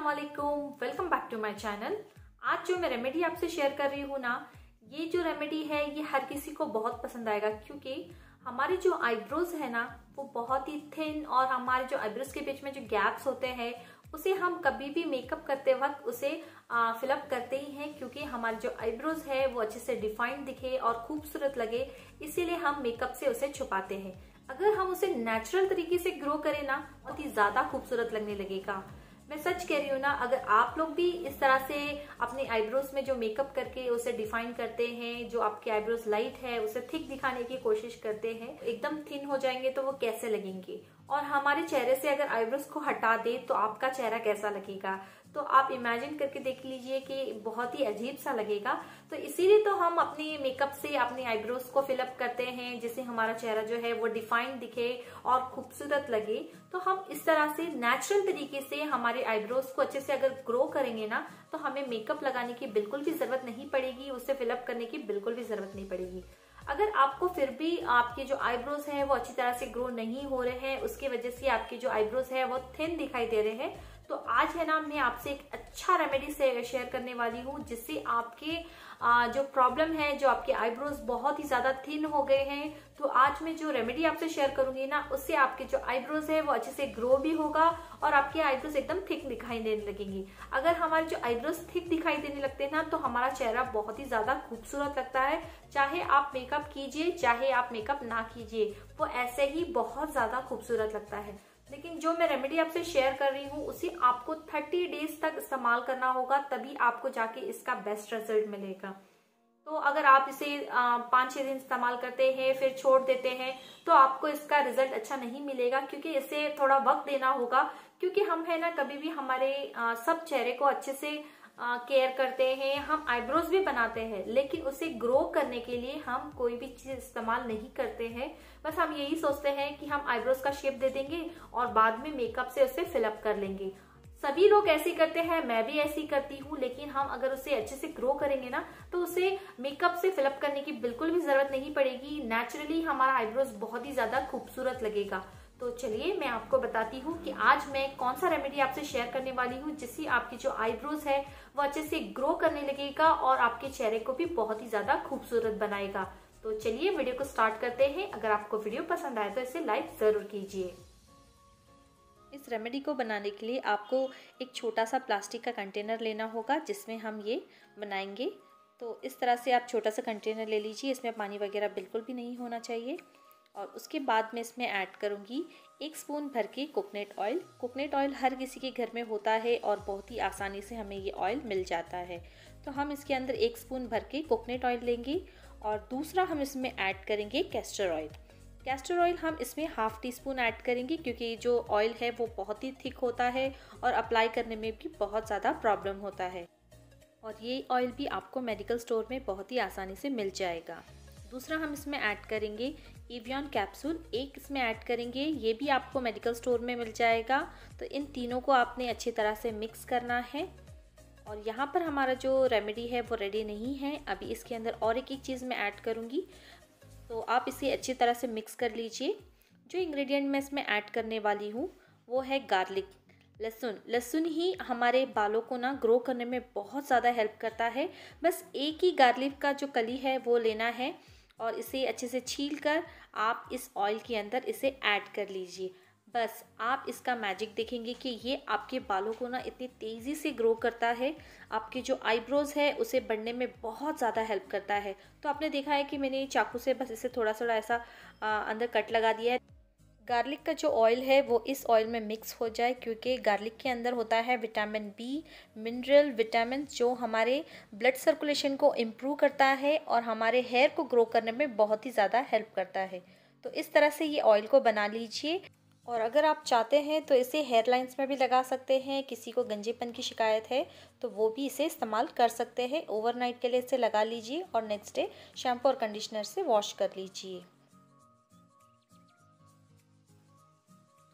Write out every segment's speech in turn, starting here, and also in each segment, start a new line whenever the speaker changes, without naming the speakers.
वालेकुम welcome back to my channel आज जो मैं रेमेडी आपसे शेयर कर रही हूँ ना, ये जो रेमेडी है, ये हर किसी को बहुत पसंद आएगा क्योंकि हमारे जो आईब्रोज है ना, वो बहुत ही थिन और हमारे जो आईब्रोज के बीच में जो गैप्स होते हैं, उसे हम कभी भी मेकअप करते वक्त उसे फिलअप करते ही हैं क्योंकि हमारे जो आईब्रोज है, वो अच्छे से डिफाइंड दिखे और खूबसूरत लगे, इसीलिए हम मेकअप से उसे छुपाते हैं। अगर हम उसे नेचुरल तरीके से ग्रो करें ना, बहुत ही ज़्यादा खूबसूरत लगने लगेगा। मैं सच कह रही हूँ ना, अगर आप लोग भी इस तरह से अपने आईब्रोज में जो मेकअप करके उसे डिफाइन करते हैं, जो आपके आईब्रोज लाइट है, उसे थिक दिखाने की कोशिश करते हैं, एकदम थिन हो जाएँगे तो वो कैसे लगेंगे? और हमारे चेहरे से अगर आईब्रोज को हटा दे तो आपका चेहरा कैसा लगेगा? तो आप इमेजिन करके देख लीजिए कि बहुत ही अजीब सा लगेगा। तो इसीलिए तो हम अपने मेकअप से, अपने आईब्रोज को फिलअप करते हैं, जिससे हमारा चेहरा जो है वो डिफाइंड दिखे और खूबसूरत लगे। तो हम इस तरह से नेचुरल तरीके से हमारे आईब्रोज को अच्छे से अगर ग्रो करेंगे ना तो हमें मेकअप लगाने की बिल्कुल भी ज़रूरत नहीं पड़ेगी, उसे फिलअप करने की बिल्कुल भी ज़रूरत नहीं पड़ेगी। अगर आपको फिर भी आपके जो आईब्रोज है वो अच्छी तरह से ग्रो नहीं हो रहे हैं, उसकी वजह से आपके जो आईब्रोज है वो थिन दिखाई दे रहे हैं तो आज है ना मैं आपसे एक अच्छा रेमेडी से शेयर करने वाली हूँ, जिससे आपके जो प्रॉब्लम है, जो आपके आईब्रोज बहुत ही ज़्यादा थिन हो गए हैं तो आज मैं जो रेमेडी आपसे शेयर करूँगी ना, उससे आपके जो आईब्रोज है, वो अच्छे से ग्रो भी होगा और आपके आईब्रोज एकदम थिक दिखाई देने लगेंगी। अगर हमारे जो आईब्रोज थिक दिखाई देने लगते हैं ना तो हमारा चेहरा बहुत ही ज़्यादा खूबसूरत लगता है। चाहे आप मेकअप कीजिए, चाहे आप मेकअप ना कीजिए, वो ऐसे ही बहुत ज़्यादा खूबसूरत लगता है। लेकिन जो मैं रेमेडी आपसे शेयर कर रही हूँ, उसे आपको 30 डेज़ तक इस्तेमाल करना होगा, तभी आपको जाके इसका बेस्ट रिज़ल्ट मिलेगा। तो अगर आप इसे पाँच छह दिन इस्तेमाल करते हैं, फिर छोड़ देते हैं तो आपको इसका रिज़ल्ट अच्छा नहीं मिलेगा, क्योंकि इसे थोड़ा वक्त देना होगा, क्योंकि हम, है ना, कभी भी हमारे सब चेहरे को अच्छे से केयर करते हैं, हम आईब्रोज भी बनाते हैं, लेकिन उसे ग्रो करने के लिए हम कोई भी चीज़ इस्तेमाल नहीं करते हैं। बस हम यही सोचते हैं कि हम आईब्रोज का शेप दे देंगे और बाद में मेकअप से उसे फिलअप कर लेंगे। सभी लोग ऐसे करते हैं, मैं भी ऐसी करती हूँ, लेकिन हम अगर उसे अच्छे से ग्रो करेंगे ना तो उसे मेकअप से फिलअप करने की बिल्कुल भी ज़रूरत नहीं पड़ेगी। नेचुरली हमारा आईब्रोज बहुत ही ज़्यादा खूबसूरत लगेगा। तो चलिए मैं आपको बताती हूँ कि आज मैं कौन सा रेमेडी आपसे शेयर करने वाली हूँ, जिससे आपकी जो आईब्रोज है, वो अच्छे से ग्रो करने लगेगा और आपके चेहरे को भी बहुत ही ज़्यादा खूबसूरत बनाएगा। तो चलिए वीडियो को स्टार्ट करते हैं। अगर आपको वीडियो पसंद आए तो इसे लाइक ज़रूर कीजिए। इस रेमेडी को बनाने के लिए आपको एक छोटा सा प्लास्टिक का कंटेनर लेना होगा, जिसमें हम ये बनाएँगे। तो इस तरह से आप छोटा सा कंटेनर ले लीजिए। इसमें पानी वगैरह बिल्कुल भी नहीं होना चाहिए। और उसके बाद मैं इसमें ऐड करूँगी एक स्पून भर के कोकोनट ऑयल कोकोनट ऑयल हर किसी के घर में होता है और बहुत ही आसानी से हमें ये ऑयल मिल जाता है। तो हम इसके अंदर एक स्पून भर के कोकोनट ऑयल लेंगे और दूसरा हम इसमें ऐड करेंगे कैस्टर ऑयल कैस्टर ऑयल हम इसमें हाफ़ टी स्पून ऐड करेंगे क्योंकि जो ऑयल है वो बहुत ही थिक होता है और अप्लाई करने में भी बहुत ज़्यादा प्रॉब्लम होता है। और ये ऑयल भी आपको मेडिकल स्टोर में बहुत ही आसानी से मिल जाएगा। दूसरा हम इसमें ऐड करेंगे इवियन कैप्सूल एक इसमें ऐड करेंगे, ये भी आपको मेडिकल स्टोर में मिल जाएगा। तो इन तीनों को आपने अच्छी तरह से मिक्स करना है। और यहाँ पर हमारा जो रेमेडी है, वो रेडी नहीं है। अभी इसके अंदर और एक एक चीज़ मैं ऐड करूँगी। तो आप इसे अच्छी तरह से मिक्स कर लीजिए। जो इंग्रेडिएंट मैं इसमें ऐड करने वाली हूँ, वो है गार्लिक लहसुन। लहसुन ही हमारे बालों को ना ग्रो करने में बहुत ज़्यादा हेल्प करता है। बस एक ही गार्लिक का जो कली है, वो लेना है। और इसे अच्छे से छील कर आप इस ऑयल के अंदर इसे ऐड कर लीजिए। बस आप इसका मैजिक देखेंगे कि ये आपके बालों को ना इतनी तेज़ी से ग्रो करता है। आपके जो आईब्रोज़ है उसे बढ़ने में बहुत ज़्यादा हेल्प करता है। तो आपने देखा है कि मैंने चाकू से बस इसे थोड़ा थोड़ा ऐसा आ, अंदर कट लगा दिया है। गार्लिक का जो ऑयल है, वो इस ऑयल में मिक्स हो जाए, क्योंकि गार्लिक के अंदर होता है विटामिन बी मिनरल विटामिन जो हमारे ब्लड सर्कुलेशन को इम्प्रूव करता है और हमारे हेयर को ग्रो करने में बहुत ही ज़्यादा हेल्प करता है। तो इस तरह से ये ऑयल को बना लीजिए। और अगर आप चाहते हैं तो इसे हेयर लाइन्स में भी लगा सकते हैं, किसी को गंजेपन की शिकायत है तो वो भी इसे इस्तेमाल कर सकते हैं। ओवरनाइट के लिए इसे लगा लीजिए और नेक्स्ट डे शैम्पू और कंडीशनर से वॉश कर लीजिए।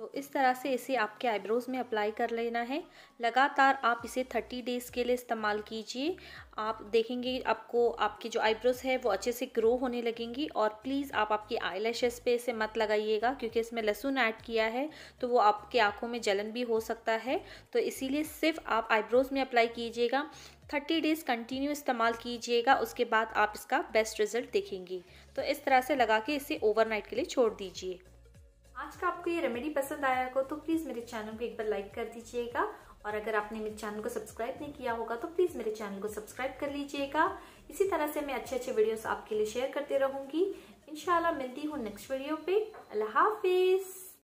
तो इस तरह से इसे आपके आईब्रोज़ में अप्लाई कर लेना है। लगातार आप इसे 30 डेज़ के लिए इस्तेमाल कीजिए। आप देखेंगे आपको आपके जो आईब्रोज़ है वो अच्छे से ग्रो होने लगेंगी और प्लीज़ आप आपकी आई पे इसे मत लगाइएगा क्योंकि इसमें लहसुन ऐड किया है तो वो आपके आँखों में जलन भी हो सकता है। तो इसीलिए सिर्फ़ आप आईब्रोज़ में अप्लाई कीजिएगा। थर्टी डेज़ कंटिन्यू इस्तेमाल कीजिएगा, उसके बाद आप इसका बेस्ट रिज़ल्ट देखेंगे। तो इस तरह से लगा के इसे ओवरनाइट के लिए छोड़ दीजिए। आज का आपको ये रेमेडी पसंद आया हो तो प्लीज़ मेरे चैनल को एक बार लाइक कर दीजिएगा। और अगर आपने मेरे चैनल को सब्सक्राइब नहीं किया होगा तो प्लीज़ मेरे चैनल को सब्सक्राइब कर लीजिएगा। इसी तरह से मैं अच्छे अच्छे वीडियोस आपके लिए शेयर करते रहूँगी। इनशाला मिलती हूँ नेक्स्ट वीडियो पे। अल्लाह हाफिज़।